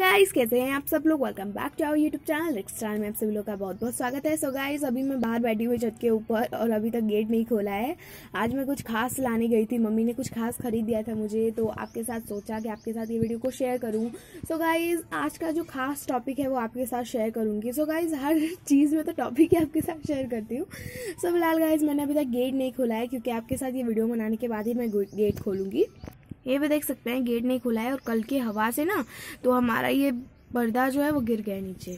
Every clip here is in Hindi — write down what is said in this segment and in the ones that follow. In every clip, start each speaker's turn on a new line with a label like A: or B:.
A: गाइस कैसे हैं आप सब लोग? Welcome back to our YouTube channel Rick's channel में आप सभी लोग का बहुत बहुत स्वागत है। सो so गाइस अभी मैं बाहर बैठी हुई छत के ऊपर और अभी तक गेट नहीं खोला है। आज मैं कुछ खास लाने गई थी। मम्मी ने कुछ खास खरीद दिया था मुझे तो आपके साथ सोचा कि आपके साथ ये वीडियो को शेयर करूँ। सो so गाइज़ आज का जो खास टॉपिक है वो आपके साथ शेयर करूँगी। सो so गाइज़ हर चीज़ में तो टॉपिक ही आपके साथ शेयर करती हूँ। सो so, फ़िलहाल गाइज़ मैंने अभी तक गेट नहीं खोला है क्योंकि आपके साथ ये वीडियो बनाने के बाद ही मैं गेट खोलूँगी। ये भी देख सकते हैं, गेट नहीं खुला है और कल की हवा से ना तो हमारा ये पर्दा जो है वो गिर गया नीचे।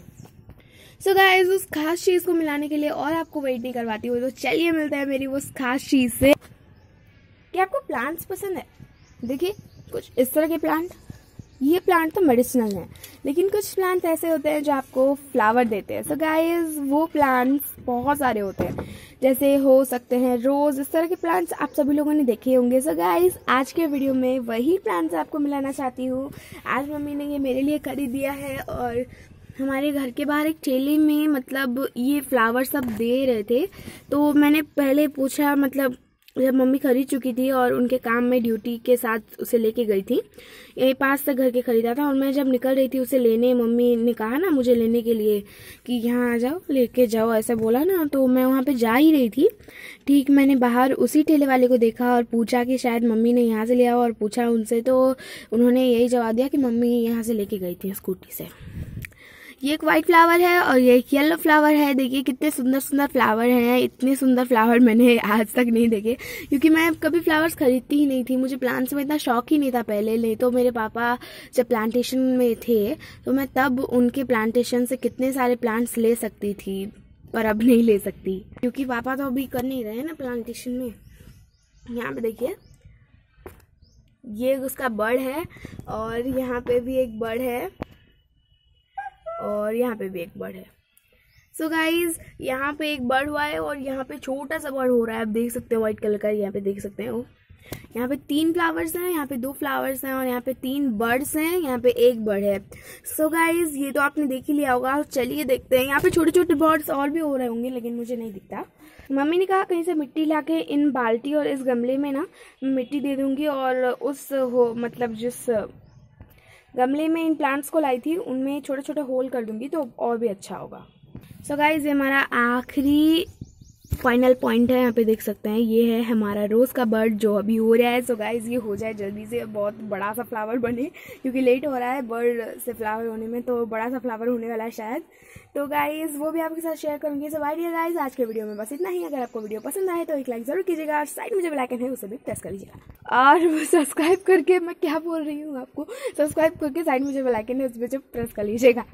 A: सो so गाइस उस खास चीज़ को मिलाने के लिए और आपको वेट नहीं करवाती हुई तो चलिए मिलता है मेरी वो खास चीज़ से। क्या आपको प्लांट्स पसंद है? देखिए, कुछ इस तरह के प्लांट ये प्लांट तो मेडिसिनल है, लेकिन कुछ प्लांट्स ऐसे होते हैं जो आपको फ्लावर देते हैं। सो so गाइस वो प्लांट्स बहुत सारे होते हैं। जैसे हो सकते हैं रोज इस तरह के प्लांट्स आप सभी लोगों ने देखे होंगे। सो so गाइस आज के वीडियो में वही प्लांट्स आपको मिलाना चाहती हूँ। आज मम्मी ने ये मेरे लिए खरीद दिया है और हमारे घर के बाहर एक ठेले में मतलब ये फ्लावर सब दे रहे थे। तो मैंने पहले पूछा मतलब जब मम्मी खरीद चुकी थी और उनके काम में ड्यूटी के साथ उसे लेके गई थी, यही पास तक घर के खरीदा था और मैं जब निकल रही थी उसे लेने, मम्मी ने कहा ना मुझे लेने के लिए कि यहाँ आ जाओ, लेके जाओ, ऐसा बोला ना तो मैं वहाँ पे जा ही रही थी। ठीक, मैंने बाहर उसी ठेले वाले को देखा और पूछा कि शायद मम्मी ने यहाँ से लिया और पूछा उनसे तो उन्होंने यही जवाब दिया कि मम्मी यहाँ से लेके गई थी स्कूटी से। ये एक वाइट फ्लावर है और ये एक येलो फ्लावर है। देखिए, कितने सुंदर सुंदर फ्लावर हैं इतने सुंदर फ्लावर मैंने आज तक नहीं देखे, क्योंकि मैं कभी फ्लावर्स खरीदती ही नहीं थी। मुझे प्लांट्स में इतना शौक ही नहीं था पहले। नहीं तो मेरे पापा जब प्लांटेशन में थे तो मैं तब उनके प्लांटेशन से कितने सारे प्लांट्स ले सकती थी, पर अब नहीं ले सकती। क्योंकि पापा तो अभी कर नहीं रहे ना प्लांटेशन में। यहाँ पे देखिए, ये उसका बर्ड है और यहाँ पे भी एक बर्ड है। और यहाँ पे भी एक बर्ड है। सो गाइज़ यहाँ पे एक बर्ड हुआ है और यहाँ पे छोटा सा बर्ड हो रहा है। आप देख सकते हो व्हाइट कलर का, यहाँ पे देख सकते हो। यहाँ पे तीन फ्लावर्स हैं, यहाँ पे दो फ्लावर्स हैं और यहाँ पे तीन बर्ड्स हैं, यहाँ पे एक बर्ड है। सो so गाइज़ ये तो आपने देख ही लिया होगा। चलिए देखते हैं। यहाँ पे छोटे छोटे बर्ड्स और भी हो रहे होंगे, लेकिन मुझे नहीं दिखता। मम्मी ने कहा, कहीं से मिट्टी लाके इन बाल्टी और इस गमले में ना मिट्टी दे दूँगी और उस हो मतलब जिस गमले में इन प्लांट्स को लाई थी, उनमें छोटे छोटे होल कर दूँगी तो और भी अच्छा होगा। सो so गाइज़ ये हमारा आखिरी फाइनल पॉइंट है, यहाँ पे देख सकते हैं। ये है हमारा रोज का बर्ड जो अभी हो रहा है। सो गाइज़ ये हो जाए जल्दी से, बहुत बड़ा सा फ्लावर बने, क्योंकि लेट हो रहा है बर्ड से फ्लावर होने में तो बड़ा सा फ्लावर होने वाला है शायद। तो गाइज़ वो भी आपके साथ शेयर करूँगी। सो आइडिया गाइज़ आज के वीडियो में बस इतना ही। अगर आपको वीडियो पसंद आए तो एक लाइक ज़रूर कीजिएगा और साइड में जो बेलाइकन है, उसे भी प्रेस कर लीजिएगा। और सब्सक्राइब करके मैं क्या बोल रही हूँ आपको? सब्सक्राइब करके साइड में जो बेलाइकन है, उस पर प्रेस कर लीजिएगा।